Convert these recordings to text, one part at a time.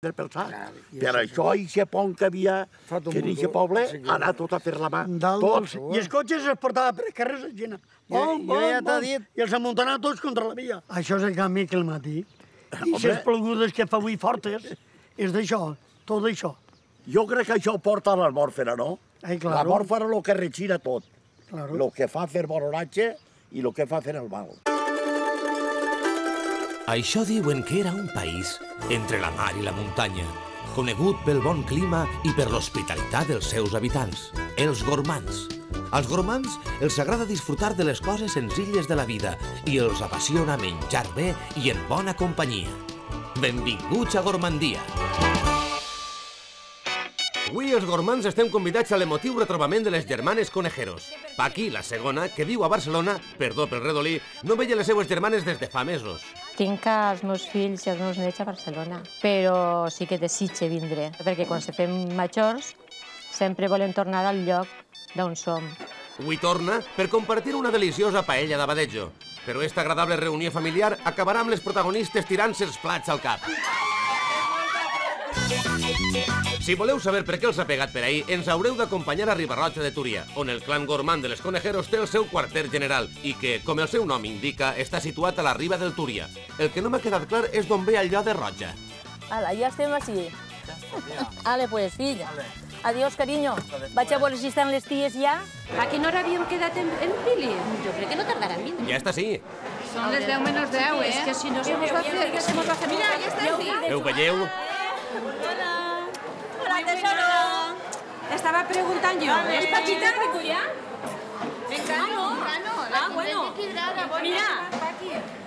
de pel sac. Per això aquest pont que havia, que en mundo, aquest poble, sí ha anat tot a fer la mà. Dalt Tot. del seu- I els cotxes es portava per carrers de gent. Bom, jo bom, ja bom. dit. I els amuntanava tots contra la via. Això és el canvi que el matí. I Home. les plogudes que fa avui fortes, és d'això, tot això. Jo crec que això porta a l'atmòsfera, no? Ai, claro. L'atmòsfera és el que retira tot. Claro. El que fa fer bon oratge i el que fa fer el mal. Això diuen que era un país entre la mar i la muntanya, conegut pel bon clima i per l'hospitalitat dels seus habitants, els gormans. Als gormans els agrada disfrutar de les coses senzilles de la vida i els apassiona menjar bé i en bona companyia. Benvinguts a Gormandia. Avui els gormans estem convidats a l'emotiu retrobament de les germanes Conejeros. Paqui, la segona, que viu a Barcelona, perdó pel redolí, no veia les seues germanes des de fa mesos. Tinc els meus fills i els meus nets a Barcelona, però sí que desitge vindre, perquè quan se fem majors sempre volem tornar al lloc d'on som. Avui torna per compartir una deliciosa paella d'abadejo. Però esta agradable reunió familiar acabarà amb les protagonistes tirant-se els plats al cap. Si voleu saber per què els ha pegat per ahir, ens haureu d'acompanyar a Ribarroja de Túria, on el clan gormand de les Conejeros té el seu quarter general i que, com el seu nom indica, està situat a la riba del Túria. El que no m'ha quedat clar és d'on ve allò de roja. Ala, ja estem així. Ale, pues, fill. Adiós, carinyo. Vaig a veure si estan les ties ja. A quina hora havíem quedat en, en Pili? Jo crec que no tardarà en vindre. Ja està sí. Són les 10 menys 10, eh? És que si no se mos va fer. Mira, ja està aquí. Ho veieu? Hola, tesoro. Estava preguntant jo. És Paquita Ricullà? Encano, Encano, la Ah, bueno. equilibrada, bona. Mira,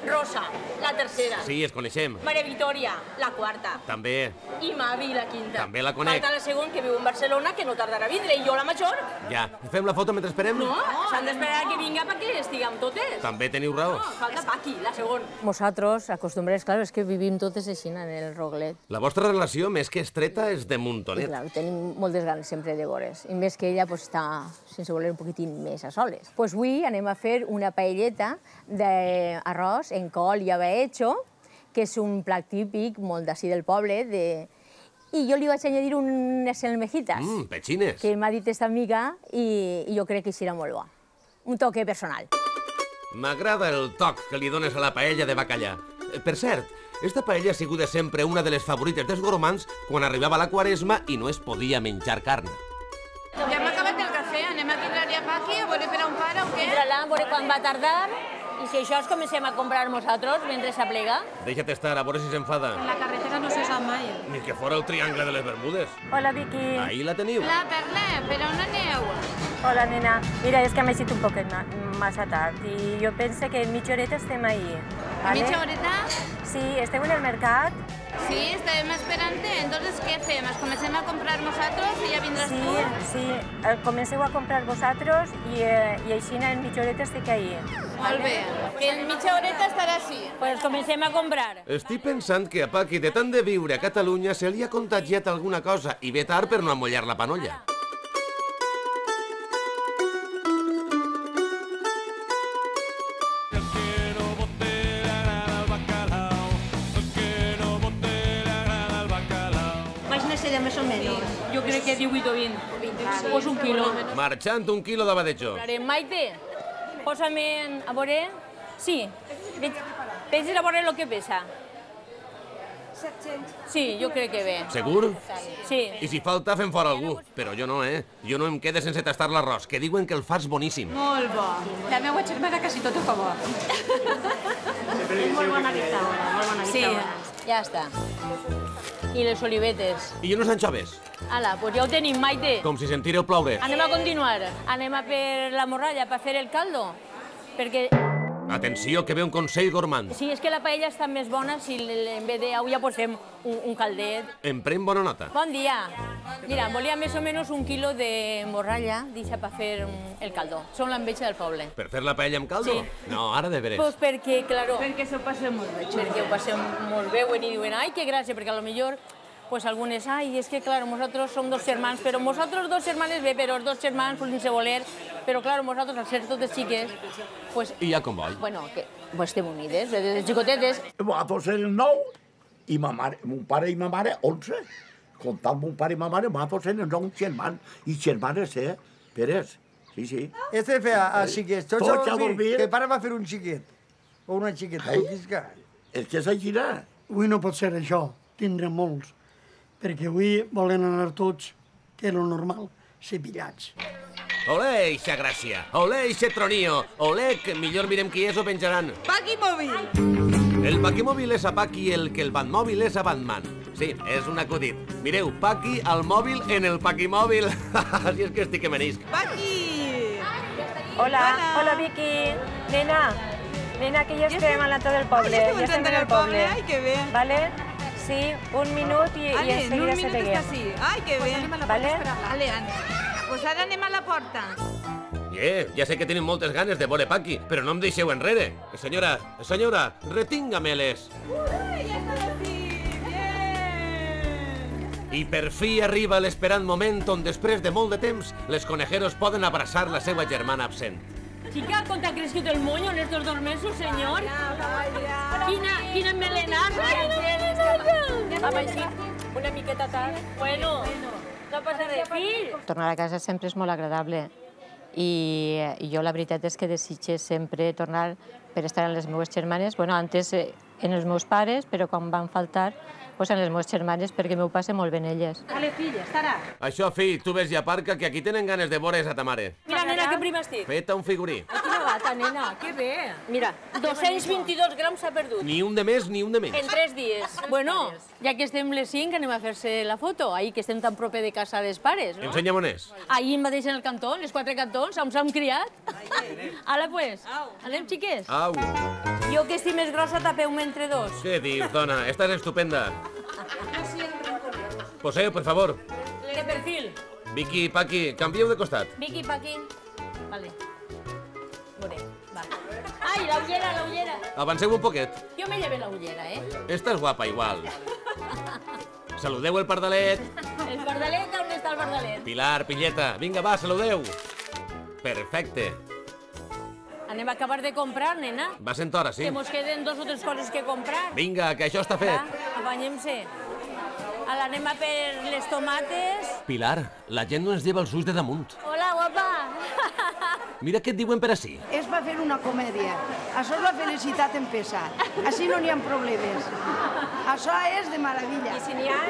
Rosa, la tercera. Sí, es coneixem. Maria Victòria, la quarta. També. I Mavi, la quinta. També la conec. Falta la segona, que viu en Barcelona, que no tardarà a vindre. I jo, la major. Ja. Fem la foto mentre esperem? No, s'han d'esperar que vinga perquè estiguem totes. També teniu raó. No, falta Paqui, la segona. Nosaltres, acostumbrats, claro, és que vivim totes així en el roglet. La vostra relació, més que estreta, és de I muntonet. clar, tenim moltes ganes sempre de veure's. I més que ella pues, està, sense voler, un poquitín més a soles. Pues avui anem a fer una paelleta d'arròs en col i abaecho, que és un plat típic molt d'ací del poble, de... i jo li vaig añadir unes almejitas, Mmm, petxines. que m'ha dit esta amiga, i, i jo crec que serà molt bo. Un toque personal. M'agrada el toc que li dones a la paella de bacallà. Eh, Per cert, esta paella ha sigut de sempre una de les favorites dels gormans quan arribava la quaresma i no es podia menjar carn. Ja hem acabat el cafè, anem a tindre-li a Paqui, a veure per on para o què? Entra-la, a veure quan va tardar, si això es comencem a comprar nosaltres mentre s'aplega. Deixa't estar, a veure si s'enfada. La carretera no se sap mai. Ni que fora el triangle de les Bermudes. Hola, Vicky. Ahí la teniu. La Perle, per on aneu? Hola, nena. Mira, és que m'he eixit un poquet ma massa tard i jo penso que en mitja horeta estem ahí. A mitja horeta? Sí, estem en el mercat. Sí, estàvem esperant-te. Entonces, què fem? Es comencem a comprar nosaltres i ja vindràs Sí, tu? sí. Eh, Comenceu a comprar vosaltres i, eh, i així en mitja horeta estic ahí. Molt bé. Que en mitja horeta estarà així. Pues comencem a comprar. Estic pensant que a Paqui, de tant de viure a Catalunya, se li ha contagiat alguna cosa i ve tard per no amollar la panolla. 18 o 20. O un quilo. Marchant un quilo de badejo. Maite, posa'm a veure... Sí, pensis a veure el que pesa. 700. Sí, jo crec que bé. Segur? Sí. I si falta, fem fora algú. Però jo no, eh? Jo no em quede sense tastar l'arròs, que diuen que el fas boníssim. Molt bo. La meva germana quasi tot a favor. És molt bona dictadora, molt bona dictadora. Ja està. I les olivetes. I unes anxoves, Ala, pues ja ho tenim, Maite. com si sentireu ploure. Anem a continuar. Anem a per la morralla per fer el caldo. Perquè Atenció, que ve un consell gormand. sí, és que la paella està més bona si en vez d'au ja posem un, un caldet. En pren bona nota. Bon dia. Mira, volia més o menys un quilo de morralla, deixa per fer el caldo. Som l'enveja del poble. Per fer la paella amb caldo? Sí. No, ara de veres. Pues perquè, claro, Perquè s'ho passem molt bé. perquè ho passem molt bé i diuen, ai, que gràcia, perquè a lo millor pues algunes, ay, es que claro, nosotros som dos germans, però nosotros dos germanes bé, però els dos germans sense voler, però claro, nosotros al ser totes xiques, pues, I ja com vol. bueno, que pues estem unides, des de xicotetes. Va, doncs el nou I ma mare, mon pare i ma mare, 11. Comptant mon pare i ma mare, m'ha posat en un germans i germanes, eh? Peres, sí, sí. Este feia a xiquets. Tots, Tots a dormir. Que pare va fer un xiquet. O una xiqueta. Ai. Ai. Que... És que és així, eh? Avui no pot ser això, tindrem molts, perquè avui volen anar tots, que és lo normal, cepillats. Olé, eixa gràcia. Olé, eixe tronío. Olé, que millor mirem qui és o penjaran. Paqui Móvil. El Paquimòbil és a Paqui el que el Batmòbil és a Batman. Sí, és un acudit. Mireu, Paqui al mòbil en el Paquimòbil. si és que estic que menisc. Paqui. Hola, Hola. hola Vicky. Nena, nena, que ya estem a l'altre del poble. Ja estem en el poble. Ay, qué bien. ¿Vale? Sí, un minut i, i Ale, en enseguida un minut està així. Ai, que bé. Vale? Vale, Anna. Pues ara anem a la porta. Eh, ja sé que tenim moltes ganes de veure Paqui, però no em deixeu enrere. Senyora, senyora, retinga-me-les. I per fi arriba l'esperant moment on després de molt de temps les conejeros poden abraçar la seva germana absent. Chica, ¿cuánto ha crecido el moño en estos dos meses, señor? Quina, quina una miqueta tard. Bueno, no passa res, fill. Tornar a casa sempre és molt agradable i, i jo la veritat és que desitge sempre tornar per estar amb les meves germanes, bueno, antes eh, en els meus pares, però quan van faltar, pues en les meves germanes perquè m'ho passe molt bé en elles. Vale, fill, estarà. Això, fill, tu ves i aparca, que aquí tenen ganes de veure's a ta mare. Mira, nena, que prima estic. Feta un figurí. Quina gata, nena, que bé. Mira, 222 grams s'ha perdut. Ni un de més ni un de menys. En tres dies. Bueno, ja que estem les 5, anem a fer-se la foto. Ahir que estem tan proper de casa dels pares, no? Ensenya on és. Ahir em va deixar en el cantó, les quatre cantons, on s'han criat. Ala, pues, anem, xiques. Au. Jo que estic més grossa, tapeu-me entre dos. Què dius, dona? Estàs estupenda. Poseu, per favor. De perfil. Vicky, Paqui, canvieu de costat. Vicky, Paqui. Vale. Vale, va. Ai, la ullera, la ullera. Avanceu un poquet. Jo me llevé la ullera, eh? Estàs guapa igual. Saludeu el pardalet. El bardalet, on està el bardalet? Pilar, Pilleta, vinga, va, saludeu. Perfecte. Anem a acabar de comprar, nena. Va sent hora, sí? Que mos queden dos o tres coses que comprar. Vinga, que això està Va, fet. apanyem-se. Ala, anem a per les tomates. Pilar, la gent no ens lleva els ulls de damunt. Hola, guapa. Mira què et diuen per ací. És per fer una comèdia. Això és la felicitat en pesar. Així no n'hi ha problemes. Això és de meravella. I si n'hi ha,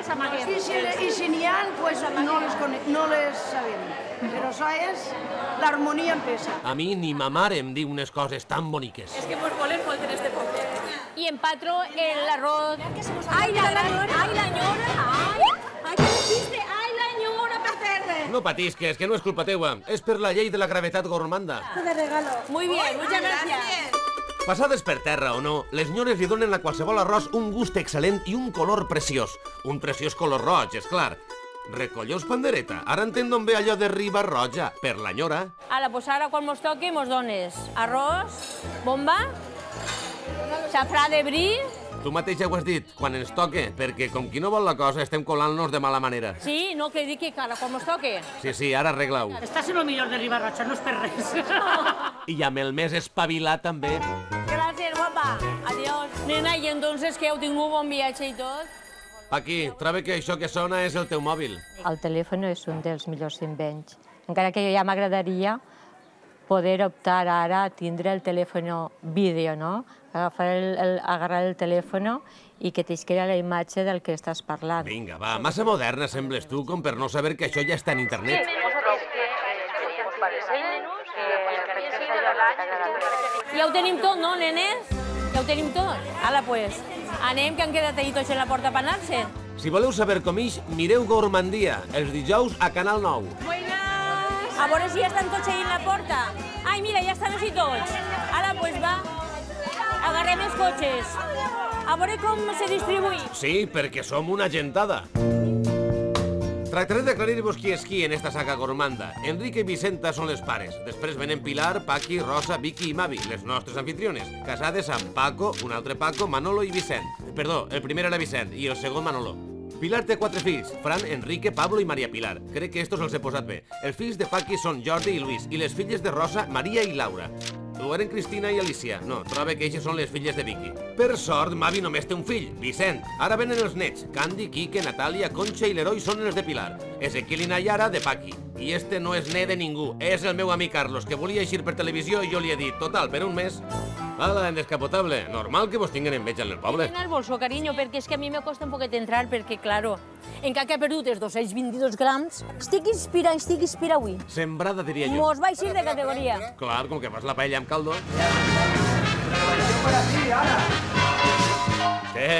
és amaguem. I si, i si n'hi ha, pues no les, cone- no les sabem. Però això és l'harmonia en pesar. A mi ni ma mare em diu unes coses tan boniques. És que mos volen molt en este poble. I empatro el arroz. Ai, la, la, ai, la nyora. Ai, ai, que diste. Ai, la nyora per terra. No patisques, que no és culpa teua. És per la llei de la gravetat gormanda. Muy bien, muchas gracias. Passades per terra o no, les nyores li donen a qualsevol arròs un gust excel·lent i un color preciós. Un preciós color roig, és clar. Recolleu pandereta. Ara entenc d'on ve allò de riba roja. Per la nyora. Ala, pues ara quan mos toqui mos dones arròs, bomba, xafrà de bri, Tu mateix ja ho has dit, quan ens toque, perquè com qui no vol la cosa estem colant-nos de mala manera. sí, no que dic que ara quan mos toque. Sí, sí, ara arregla-ho. Està sent el millor de Ribarroja, no és per res. I amb el més espavilat també. Nena, i entonces que heu tingut bon viatge i tot? Aquí, trobe que això que sona és el teu mòbil. El telèfon és un dels millors invents. Encara que ja m'agradaria poder optar ara a tindre el telèfon vídeo, no? Agafar el, el, agarrar el telèfon i que t'isquera la imatge del que estàs parlant. Vinga, va, massa moderna sembles tu com per no saber que això ja està en internet. Ja ho tenim tot, no, nenes? Ja ho tenim tot. Ala, pues, anem, que han quedat ahir tots en la porta per anar-se'n. Si voleu saber com ix, mireu Gormandia, els dijous a Canal 9. Buenas. A veure si ja estan tots ahí en la porta. Ai, mira, ja estan així tots. Ala, pues va. Agarrem els cotxes. A veure com se distribuï. Sí, perquè som una gentada. Tractaré d'aclarir-vos qui és qui en esta saga gormanda. Enrique i Vicenta són les pares. Després venen Pilar, Paqui, Rosa, Vicky i Mavi, les nostres anfitriones. Casades amb Paco, un altre Paco, Manolo i Vicent. Perdó, el primer era Vicent i el segon Manolo. Pilar té quatre fills, Fran, Enrique, Pablo i Maria Pilar. Crec que estos els he posat bé. Els fills de Paqui són Jordi i Luis i les filles de Rosa, Maria i Laura. Ho eren Cristina i Alicia. No, troba que eixes són les filles de Vicky. Per sort, Mavi només té un fill, Vicent. Ara venen els nets. Candy, Quique, Natàlia, Concha i l'heroi són els de Pilar. Ezequiel i Nayara, de Paqui. I este no és net de ningú. És el meu amic Carlos, que volia eixir per televisió i jo li he dit, total, per un mes... Ala, en descapotable. Normal que vos tinguen enveja en el poble. En el bolso, carinyo, perquè és que a mi me costa un poquet entrar, perquè, claro, encara que ha perdut els 222 grams, estic inspirant, estic inspirant avui. Sembrada, diria jo. Mos va eixir de categoria. Clar, com que fas la paella amb caldo. Què?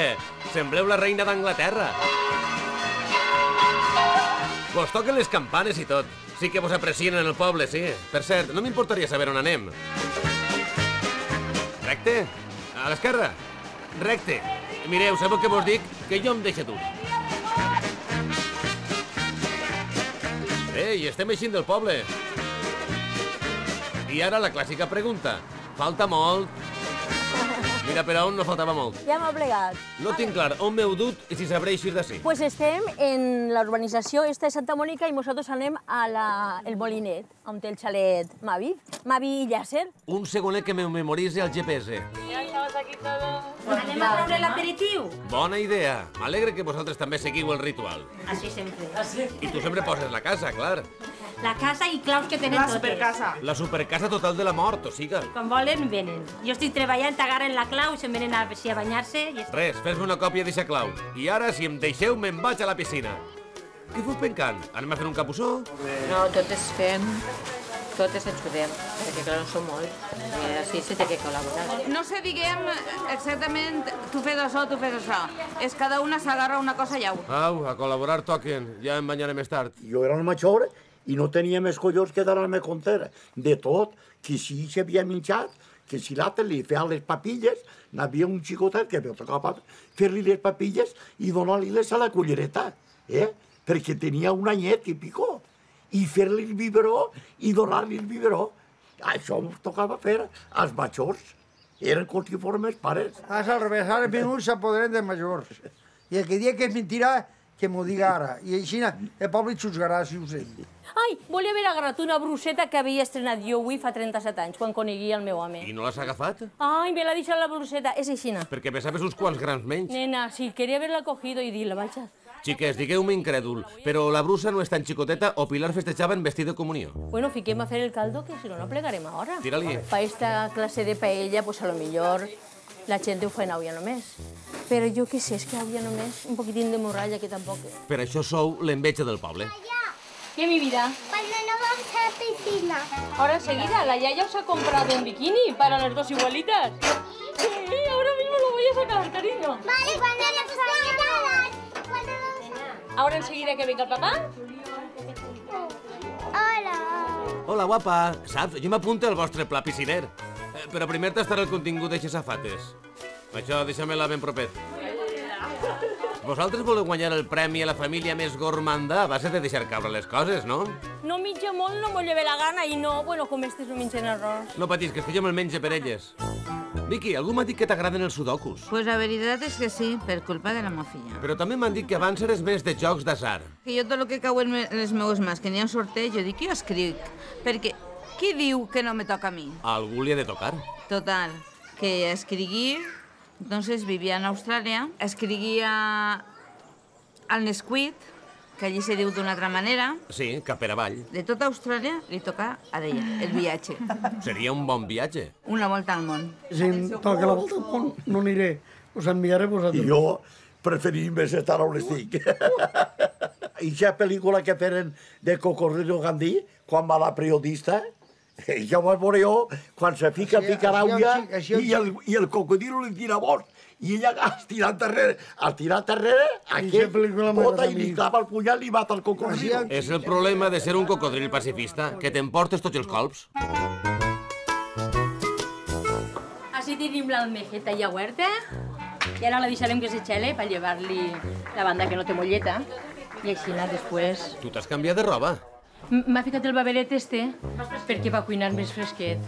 Sembleu la reina d'Anglaterra. Vos toquen les campanes i tot. Sí que vos aprecien en el poble, sí. Per cert, no m'importaria saber on anem. Recte? A l'esquerra? Recte. Mireu, sabeu què vos dic? Que jo em deixo tu. Ei, estem eixint del poble. I ara la clàssica pregunta. Falta molt? Mira, per on no faltava molt. Ja m'ha plegat. No tinc clar on m'heu dut i si sabré eixir d'ací. Pues estem en la urbanització esta de Santa Mònica i nosaltres anem a la, el Molinet, on té el xalet Mavi, Mavi i Llàcer. Un segonet que me memoritze el GPS. Ja estamos aquí todos. Anem a treure l'aperitiu. Bona idea. M'alegre que vosaltres també seguiu el ritual. Així sempre. I tu sempre poses la casa, clar. La casa i claus que tenen La totes. supercasa. La supercasa total de la mort, o siga. Quan volen, venen. Jo estic treballant, agarren la clau i se'n venen a, així a banyar-se. I... Res, fes-me una còpia d'aquesta clau. I ara, si em deixeu, me'n vaig a la piscina. Què fos pencant? Anem a fer un capbussó? No, totes fem, totes ajudem, perquè clar, no som molts, i així se té que col·laborar. No sé, diguem, exactament, tu fes això, tu fes això. És cada una s'agarra una cosa i au. Au, a col·laborar toquen. Ja em banyaré més tard. Jo era el major i no tenia més collons que donar-me compte de tot, que si s'havia menjat, que si l'altre li feia les papilles, n'havia un xicotet que tocava fer-li les papilles i donar-li-les a la cullereta, eh? perquè tenia un anyet i picó, i fer-li el biberó i donar-li el biberó. Això em tocava fer als majors. Eren com si els pares. És al revés, ara vingut s'apoderen de majors. I el que dia que és mentira, que m'ho diga ara. I així el poble xusgarà si ho sent. Ai, volia haver agarrat una bruseta que havia estrenat jo avui fa 37 anys, quan coneguia el meu home. I no l'has agafat? Ai, me l'ha deixat la bruseta, és aixina. Perquè pesaves uns quants grams menys. Nena, sí, quería haberla cogido y dir-la, vaja. Xiques, digueu-me incrèdul, però la brusa no és tan xicoteta o Pilar festejava en vestit de comunió. Bueno, fiquem a fer el caldo, que si no, no plegarem ahora. Tira-li. Pa esta clase de paella, pues a lo millor la gent ho fa en avui només. Però jo què sé, és que avui només un poquitín de morralla, que tampoc... Per això sou l'enveja del poble. ¿Qué, mi vida? Cuando no vamos a la piscina. Ahora enseguida, la Yaya os ha comprado un bikini para las dos igualitas. Sí, ahora mismo lo voy a sacar, cariño. Vale, cuando nos vayamos. Cuando nos... Ahora enseguida que venga el papá. Hola. Hola, guapa. Saps, jo m'apunto al vostre pla pisciner. Però primer tastaré el contingut d'eixes safates. Això, deixa-me-la ben propet. Vosaltres voleu guanyar el premi a la família més gormanda a base de deixar caure les coses, no? No mitja molt, no m'ho lleve la gana i no, bueno, com estes no mengen arròs. No patis, que jo me'l menjo per elles. Vicky, algú m'ha dit que t'agraden els sudokus. Pues la veritat és que sí, per culpa de la meva filla. Però també m'han dit que abans eres més de jocs d'atzar. Que jo tot el que cau en les meves mans, que n'hi ha un sorteig, jo dic que jo escric. Perquè qui diu que no me toca a mi? A algú li ha de tocar. Total, que escrigui, entonces vivia en Austràlia, escriguia al Nesquik, que allí se diu d'una altra manera, Sí, cap per avall. de tota Austràlia li toca a ella, el viatge. Seria un bon viatge. Una volta al món. Si em toca la volta al món, no aniré. Us enviaré a vosaltres. I jo preferim més estar on estic. I aquesta pel·lícula que feren de Cocodrilo Gandhi, quan va la periodista, ja ho vaig veure jo, quan se fica, Així- fica així així el i, el, i el cocodrilo li tira bord. I ella has tirat darrere, has tirat darrere, aquest bota m'agrada i a li clava el punyal i mata el cocodrilo. Així És el problema de ser un cocodril pacifista, que t'emportes tots els colps. Així tenim l'almejeta i la huerta. I ara la deixarem que se xele per llevar-li la banda que no té molleta. I així la després... Tu t'has canviat de roba. M'ha ficat el baberet este perquè va cuinar més fresquet.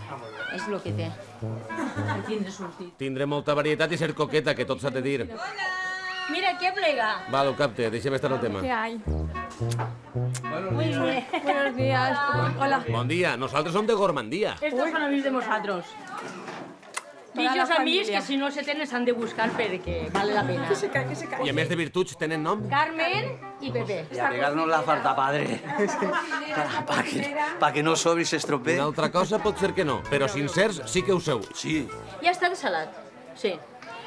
És el que té. El tindre sortit. Tindré molta varietat i ser coqueta, que tot s'ha de dir. Mira, què plega? Val, ho capte, deixa'm estar al tema. Què hay? Muy bien. Buenos días. Hola. Bon dia, nosaltres som de Gormandia. Estos son amigos de nosotros. Amigos familia. que si no se tienen se han de buscar porque vale la pena. I a més de virtuts tenen nom? Carmen y Pepe. Y pegarnos la falta, padre. Para que, pa que no sobri i s'estropee. Una altra cosa pot ser que no, però sincers sí que ho sou. Sí. Ya está de salat. Sí.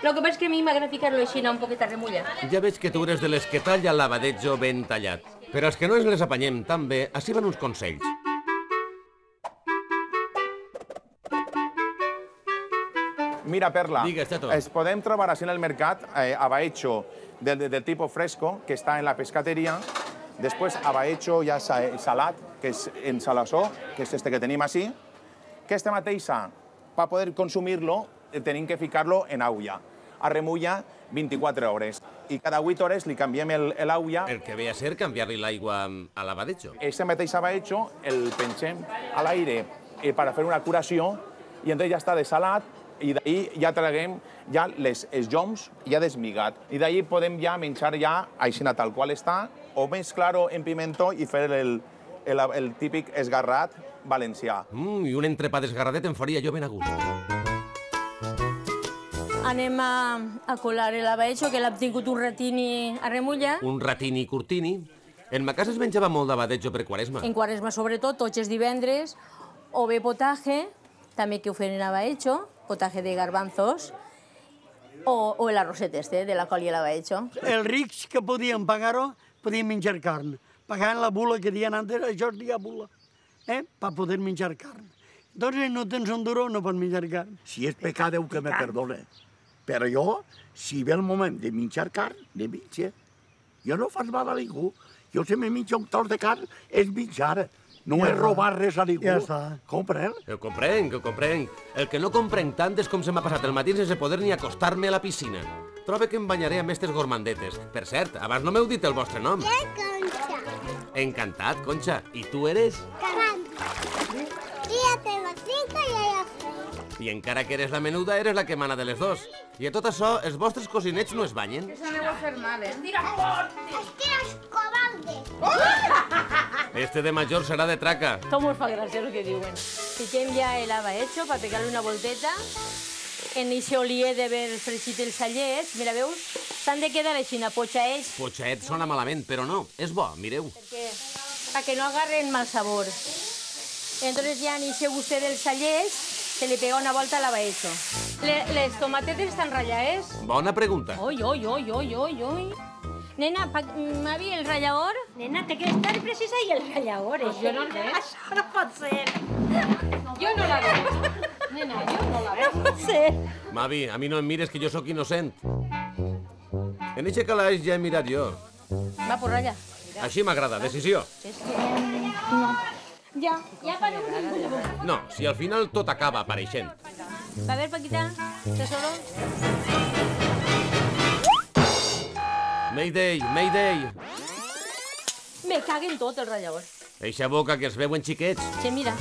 Lo que pasa es que a mí m'agrada ficar-lo així un poquet a remulla. Ja veig que tu eres de les que talla l'abadejo ben tallat. Per als que no ens les apanyem tan bé, així van uns consells. Mira, Perla, es podem trobar així en el mercat eh, abaecho del, del, del tipo fresco, que està en la pescateria, després abaecho ja sa, salat, que és en salassó, que és este que tenim així, que este mateixa, per poder consumir-lo, eh, tenim que ficar-lo en aula. A remulla 24 hores. I cada 8 hores li canviem el- l'aulla. El que ve a ser canviar-li l'aigua a l'abadejo. Este mateix abaecho el pencem a l'aire eh, per fer una curació i entonces ja està desalat i d'ahí ja traguem ja les, els lloms ja desmigat. I d'ahí podem ja menjar ja així tal qual està o més claro en pimentó i fer el, el, el típic esgarrat valencià. Mm, I un entrepà desgarradet em faria jo ben a gust. Anem a, a colar l'abaixo, que l'hem tingut un ratini a remulla. Un ratini curtini. En ma casa es menjava molt d'abadejo per quaresma. En quaresma, sobretot, tots els divendres, o bé potaje, també que ho fem en abaixo, potaje de garbanzos, o, o el arroset este, de la col i l'abaixo. Els rics que podien pagar-ho, podien menjar carn. Pagaven la bula que diuen antes, això es dia bula, eh? per poder menjar carn. Entonces no tens un duro, no pots menjar carn. Si és pecat, Déu que me perdone. Però jo, si ve el moment de menjar carn, ne menja. Jo no faig mal a ningú. Jo si me menjo un tros de carn, és menjar. No Ja robar res a ningú. Ja està. Comprèn? Ho comprenc, ho comprenc. El que no comprenc tant és com se m'ha passat el matí sense poder ni acostar-me a la piscina. Trobe que em banyaré amb estes gormandetes. Per cert, abans no m'heu dit el vostre nom. Concha. Encantat, Concha. I tu eres? Carranza. Y ya tengo cinco y ella seis. I encara que eres la menuda, eres la que mana de les dos. I a tot això, els vostres cosinets no es banyen? No va a hacer mal, ¿eh? Es que eres cobarde. Este de major serà de traca. Com us fa gràcia el que diuen. Fiquem ja l'abaixo per pegar-li una volteta. En aquest olier d'haver fregit els sallets, mira, veus? S'han de quedar així, potxaets, Potxaet sona malament, però no, és bo, mireu. perquè, para que no agarren mal sabor. Entonces ya en ese gusté del sallets se le pega una volta a l'abaixo. Le, les tomatetes estan ratllades? Bona pregunta. Oi, oi, oi, oi, oi, oi. Nena, pa, Mavi, el ratllador? Nena, té que estar precisa i el ratllador, eh? Pues jo no el veig. Això no pot ser. Jo no la veig. Nena, jo no la veig. No pot ser. Mavi, a mi no em mires que jo sóc innocent. En eixe calaix ja he mirat jo. Va, por ratlla. Així m'agrada, decisió. És que... No. Ja, ja para No, si al final tot acaba apareixent. A ver, Paquita, tesoro. Mayday, Mayday. Me caguen tot el ratllador. Eixa boca que es veuen xiquets. Che, mira,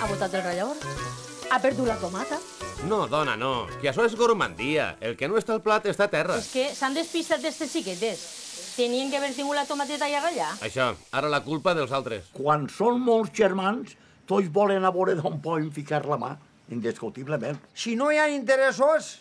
ha botat el ratllador. Ha perdut la tomata. No, dona, no, que això és gormandia. El que no està al plat està a terra. És que s'han despistat d'estes xiquetes. Tenien que haver tingut la tomateta allà a ratllar. Això, ara la culpa dels altres. Quan són molts germans, tots volen a veure d'on poden ficar la mà, indiscutiblement. Si no hi ha interessos,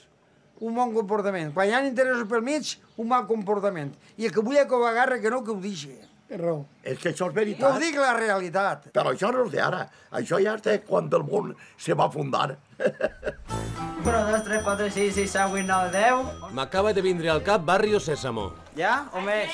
un bon comportament. Quan hi ha interessos pel mig, un mal comportament. I el que vull que ho agarre, que no que ho deixi. Té raó. És que això és Jo veritat. us dic la realitat. Però això no és d'ara. Això ja és de quan el món se va fundar. 1, 2, 3, 4, 6, 6, 7, 8, 9, 10. M'acaba de vindre al cap Barrio Sésamo. ¿Ya o mes?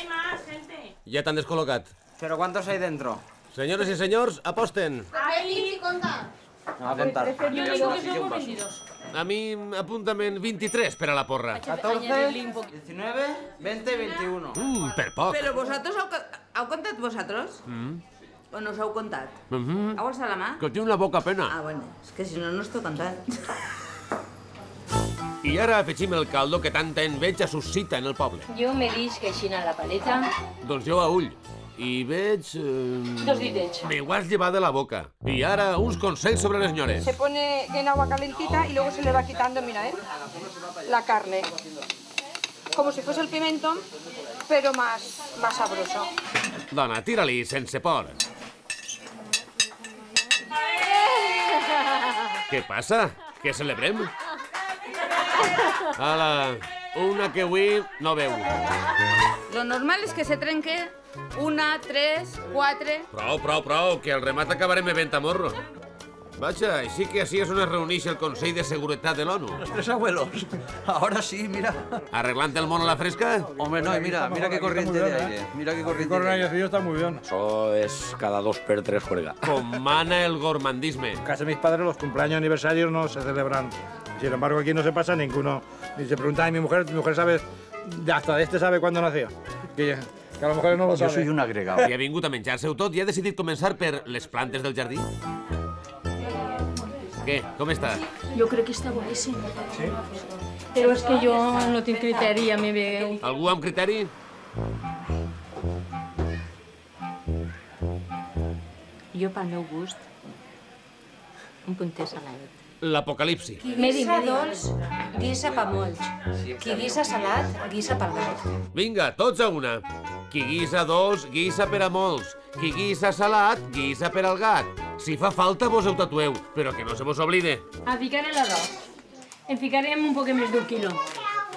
Ja t'han descol·locat. ¿Pero cuántos hay dentro? Senyores i senyors, aposten. Ahí contar. No va a contar. Jo dic que som 22. A mi apuntament 23 per a la porra. 14, 19, 20, 21. Mm, per poc. Pero vosotros, ¿heu, heu contat vosotros? Mm. ¿O no us heu contat? Mhm. Heu alçat la mà? Que tinc una boca pena. Ah, bueno, és que si no, no esteu contant. I ara afegim el caldo que tanta enveja suscita en el poble. Jo me dis que així a la paleta, Doncs jo a ull. I veig... Eh... dos ditets. Me ho has llevat de la boca. I ara uns consells sobre les nyores. Se pone en agua calentita y luego se le va quitando, mira, ¿eh? La carne. Como si fuese el pimiento, pero más, más sabroso. Dona, tira-li sense por. Què passa? Què celebrem? Ala, una que avui no veu. Lo normal és que se trenque una, tres, quatre... Prou, prou, prou, que al remat acabarem a morro. Vaja, així que així és on es reuneix el Consell de Seguretat de l'ONU. Los tres abuelos. Ahora sí, mira. Arreglant el món a la fresca? Hombre, no, y mira, mira qué corriente de aire. Mira qué corriente de el aire. airecillo está muy bien. Eso es cada dos per tres juega. Com mana el gormandisme. En casa de mis padres los cumpleaños aniversarios no se celebran. Sin embargo, aquí no se pasa ninguno. Y se pregunta a mi mujer, mi mujer sabe, hasta de este sabe cuándo nació. Que, que a lo mejor no lo Yo sabe. soy un agregado. I ha vingut a menjar-se-ho tot i ha decidit començar per les plantes del jardí. Què? Com està? Jo crec que està boníssim. Sí? Però és que jo no tinc criteri, a mi veu. Algú amb criteri? Jo, pel meu gust, un punter saladet. L'apocalipsi. Qui guisa dolç, guisa pa molts. Qui guisa salat, guisa pel gat. Vinga, tots a una. Qui guisa dos, guisa per a molts. Qui guisa salat, guisa per al gat. Si fa falta, vos ho tatueu, però que no se vos oblide. A ficar l'arròs. En ficarem un poc més d'un quilo.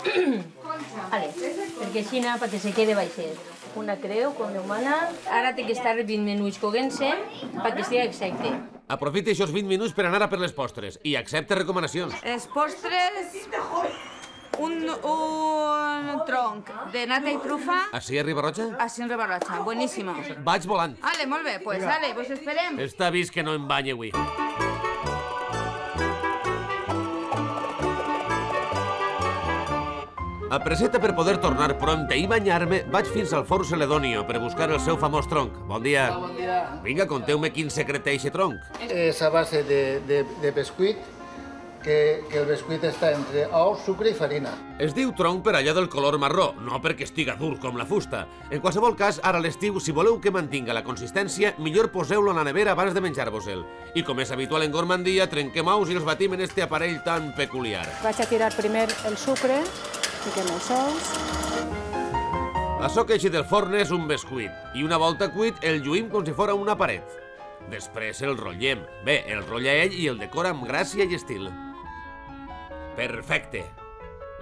vale, perquè així, perquè se quede baixet. Una creu, com Déu mana. Ara té que estar 20 minuts coguent-se perquè estigui exacte. Aprofita aquests 20 minuts per anar a per les postres i accepta recomanacions. Els postres... Un, un tronc de nata i trufa Així arriba roja? així en rebarroja. Buenísimo. Vaig volant. Ale, molt bé, pues ale, vos esperem. Està vist que no em banya avui. A preseta per poder tornar prompte i banyar-me, vaig fins al Foro Celedonio per buscar el seu famós tronc. Bon dia. Bon dia. Vinga, conteu-me quin secret té eixe tronc. És a base de, de, de bescuit, que, que el bescuit està entre ous, sucre i farina. Es diu tronc per allò del color marró, no perquè estiga dur com la fusta. En qualsevol cas, ara a l'estiu, si voleu que mantinga la consistència, millor poseu-lo a la nevera abans de menjar-vos-el. I com és habitual en Gormandia, trenquem ous i els batim en este aparell tan peculiar. Vaig a tirar primer el sucre, fiquem els ous. Açò que eixi del forn és un bescuit, i una volta cuit el lluïm com si fora una paret. Després el rotllem. Bé, el rotlla ell i el decora amb gràcia i estil. Perfecte.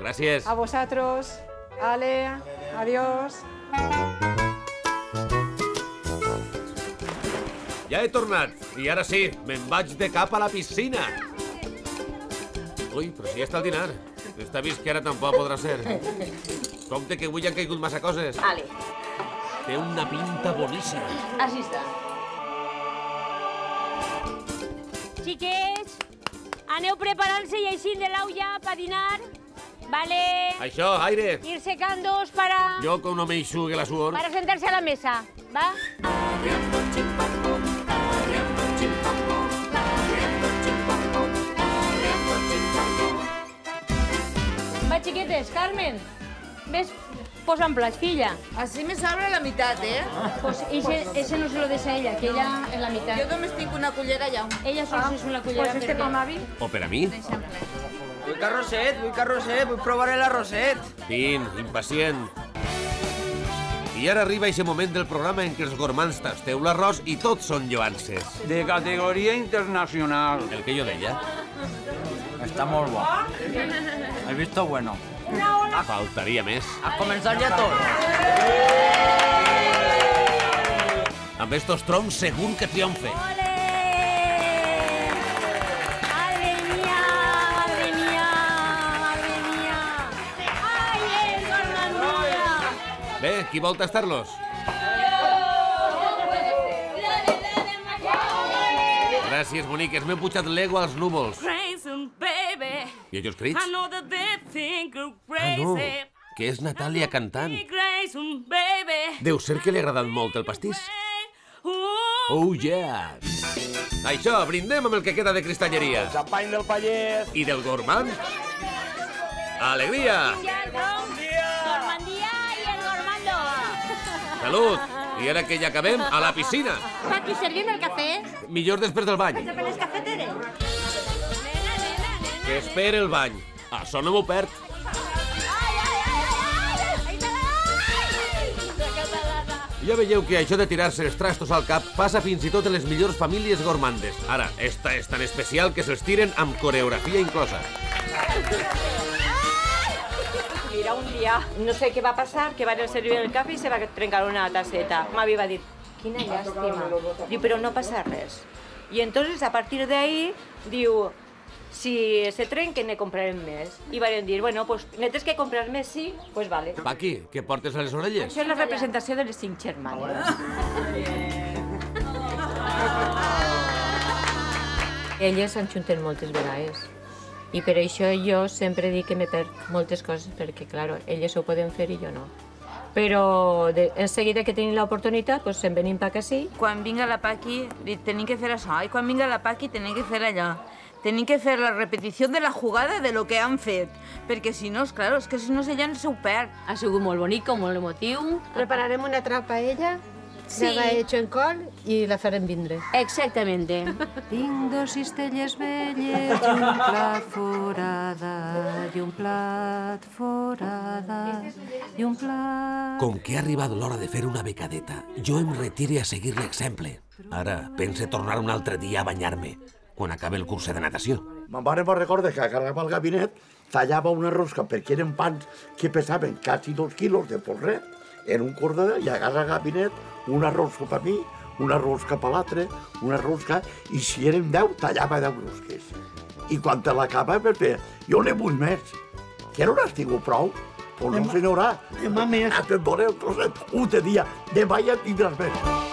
Gràcies. A vosotros. Ale, adiós. Ja he tornat, i ara sí, me'n vaig de cap a la piscina. Ui, però si ja està el dinar. Està vist que ara tampoc podrà ser. Compte que avui han caigut massa coses. Ale, Té una pinta boníssima. així està. Xiquets, aneu preparant-se i així de l'au ja per dinar. Vale. Això, aire. Ir secándoos para, Jo que no m'eixugue la suor. para sentarse a la mesa, ¿va? Va, xiquetes, Carmen, ves, posa en plat, filla. Así me sobra la mitad, ¿eh? Pues ese, ese no se lo des a ella, que ella es la mitad. Jo només tinc una cullera ja. Ella sols és una cullera. Pues este pa Mavi. O per a mi? Vull carrosset, vull carrosset, vull provar l'arrosset. Tin, impacient. I ara arriba aquest moment del programa en què els gormans tasteu l'arròs i tots són lloances. De categoria internacional. El que jo deia. Està molt bo. He visto bueno. Faltaria més. A començar ja tot. Amb estos troncs segur que triomfe. Madre mía, madre mía, madre mía. ¡Ay, el Gormandía! Bé, qui vol tastar-los? Gràcies, boniques. M'he pujat l'ego als núvols. Crazy, baby. I aquells crits? I know that they think you're Ah, no, crazy. que és Natàlia cantant. Crazy. Deu ser que li ha agradat molt el pastís. Oh, yeah! Això, brindem amb el que queda de cristalleria. El xampany del pallès. I del gormand. Alegria! Normandía y el Normando. Salut! I ara que ja acabem, a la piscina. Aquí servint el café. Millor després del bany. ¿Te pones cafetera? Que espere el bany. Això no m'ho perd. Ja veieu que això de tirar-se els trastos al cap passa fins i tot en les millors famílies gormandes. Ara, esta és tan especial que se'ls tiren amb coreografia inclosa. Mira, un dia, no sé què va passar, que van servir el cafè i se va trencar una tasseta. M'avi va dir, quina llàstima. Diu, però no passa res. I entonces, a partir d'ahí, diu, si se trenquen, ne comprarem més. I van dir, bueno, pues, ne tens que comprar més, sí? Pues vale. Paqui, què portes a les orelles? Això és la representació de les cinc germanes. Elles s'enxunten moltes vegades. I per això jo sempre dic que me perc moltes coses, perquè, claro, elles ho poden fer i jo no. Però de, en seguida que tenim l'oportunitat, doncs se'n venim per ací. Quan vinga la Paqui, li tenim que fer això, i quan vinga la Paqui tenim que fer allò. Tenim que fer la repetició de la jugada de lo que han fet, perquè si no, és clar, és que si no ella se ho perd. Ha sigut molt bonic, molt emotiu. Prepararem una trapa a ella, Sí. la hecho en col i la farem vindre. Exactamente. Tinc dos cistelles velles i un plat forada, i un plat forada, i un plat... Com que ha arribat l'hora de fer una becadeta, jo em retire a seguir l'exemple. Ara pense tornar un altre dia a banyar-me, quan acabi el curs de natació. Me'n va recordar que agarrava el gabinet, tallava una rosca, perquè eren pans que pesaven quasi dos quilos de porrer, en un corder, i agarra el gabinet, una rosca per mi, una rosca per l'altre, una rosca, i si eren deu, tallava deu rosques. I quan te l'acabava, jo ne vull més. Que no n'has tingut prou? Pues no, senyora. Demà més. Et donaré un trosset, un dia. Demà ja tindràs més.